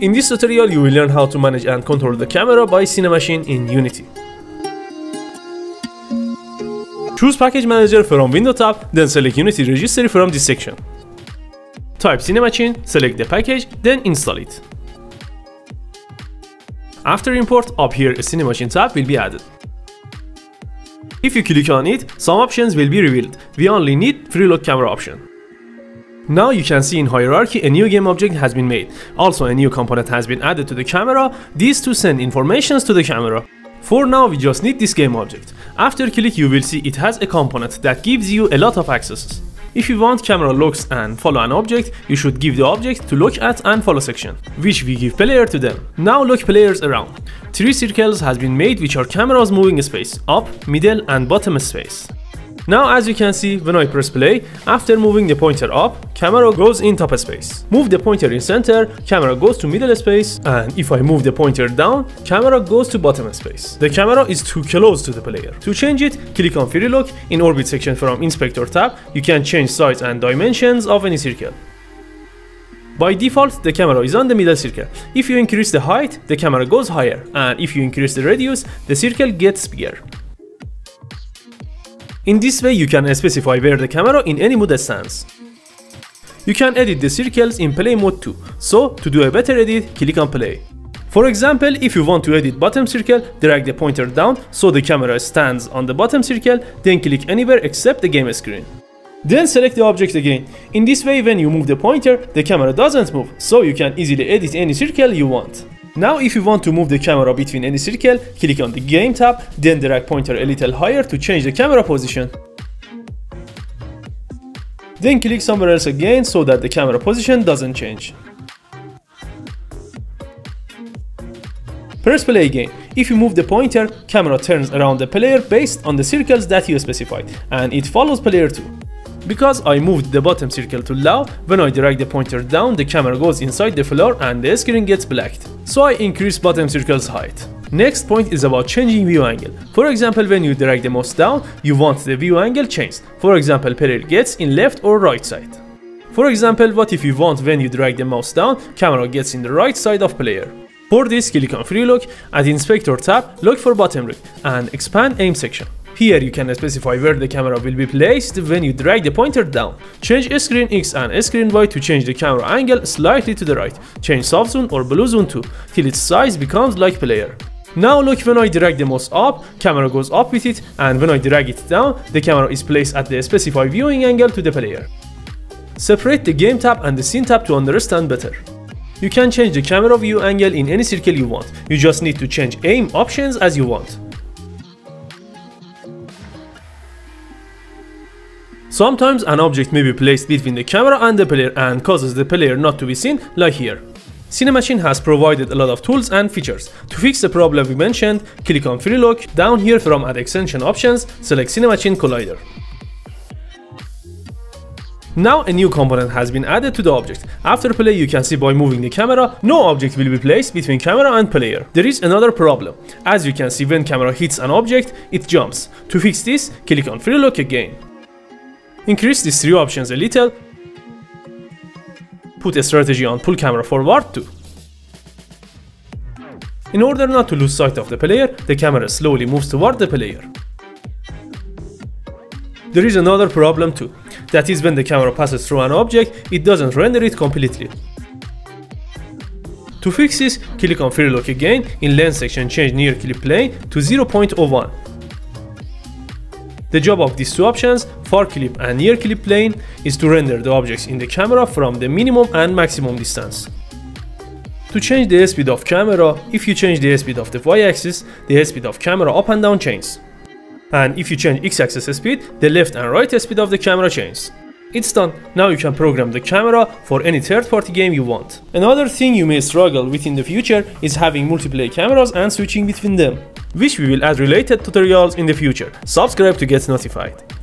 In this tutorial, you will learn how to manage and control the camera by Cinemachine in Unity. Choose Package Manager from Window tab, then select Unity Registry from this section. Type Cinemachine, select the package, then install it. After import, up here a Cinemachine tab will be added. If you click on it, some options will be revealed. We only need Freelook camera option. Now you can see in hierarchy a new game object has been made. Also a new component has been added to the camera. These two send informations to the camera. For now we just need this game object. After click you will see it has a component that gives you a lot of accesses. If you want camera looks and follow an object, you should give the object to look at and follow section, which we give player to them. Now look players around. Three circles has been made which are cameras moving space, up, middle and bottom space. Now as you can see, when I press play, after moving the pointer up, camera goes in top space. Move the pointer in center, camera goes to middle space, and if I move the pointer down, camera goes to bottom space. The camera is too close to the player. To change it, click on Freelook. In Orbit section from Inspector tab, you can change size and dimensions of any circle. By default, the camera is on the middle circle. If you increase the height, the camera goes higher, and if you increase the radius, the circle gets bigger. In this way you can specify where the camera in any mode stands. You can edit the circles in play mode too, so to do a better edit, click on play. For example, if you want to edit bottom circle, drag the pointer down so the camera stands on the bottom circle, then click anywhere except the game screen. Then select the object again. In this way when you move the pointer, the camera doesn't move, so you can easily edit any circle you want. Now if you want to move the camera between any circle, click on the game tab, then drag pointer a little higher to change the camera position. Then click somewhere else again so that the camera position doesn't change. Press play again. If you move the pointer, camera turns around the player based on the circles that you specified, and it follows player too. Because I moved the bottom circle to low, when I drag the pointer down, the camera goes inside the floor and the screen gets blacked. So I increase bottom circle's height. Next point is about changing view angle. For example, when you drag the mouse down, you want the view angle changed. For example, player gets in left or right side. For example, what if you want when you drag the mouse down, camera gets in the right side of player. For this, click on free look, at Inspector tab, look for bottom rig and expand aim section. Here you can specify where the camera will be placed when you drag the pointer down. Change screen X and screen Y to change the camera angle slightly to the right. Change soft zone or blue zoom too, till its size becomes like player. Now look when I drag the mouse up, camera goes up with it, and when I drag it down, the camera is placed at the specified viewing angle to the player. Separate the game tab and the scene tab to understand better. You can change the camera view angle in any circle you want, you just need to change aim options as you want. Sometimes an object may be placed between the camera and the player and causes the player not to be seen, like here. Cinemachine has provided a lot of tools and features. To fix the problem we mentioned, click on Freelook, down here from Add Extension options, select Cinemachine Collider. Now a new component has been added to the object. After play you can see by moving the camera, no object will be placed between camera and player. There is another problem. As you can see when camera hits an object, it jumps. To fix this, click on Freelook again. Increase these three options a little. Put a strategy on pull camera forward too. In order not to lose sight of the player, the camera slowly moves toward the player. There is another problem too. That is when the camera passes through an object, it doesn't render it completely. To fix this, click on Freelook again, in lens section change near clip plane to 0.01. The job of these two options, far clip and near clip plane, is to render the objects in the camera from the minimum and maximum distance. To change the speed of camera, if you change the speed of the y-axis, the speed of camera up and down changes. And if you change x-axis speed, the left and right speed of the camera changes. It's done. Now you can program the camera for any third-party game you want. Another thing you may struggle with in the future is having multiplayer cameras and switching between them which we will add related tutorials in the future. Subscribe to get notified.